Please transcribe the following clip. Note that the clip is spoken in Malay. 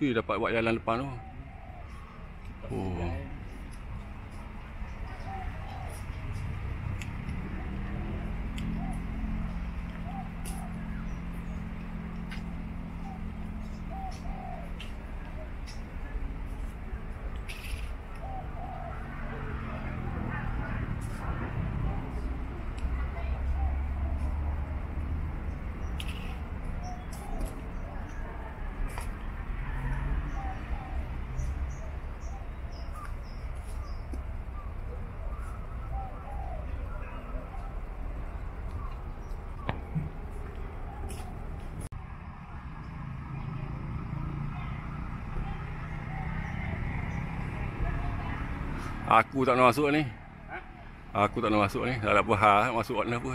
Tu dapat buat jalan depan tu. Oh. Aku tak nak masuk ni. Aku tak nak masuk ni. Tak ada apa hal masuk mana apa.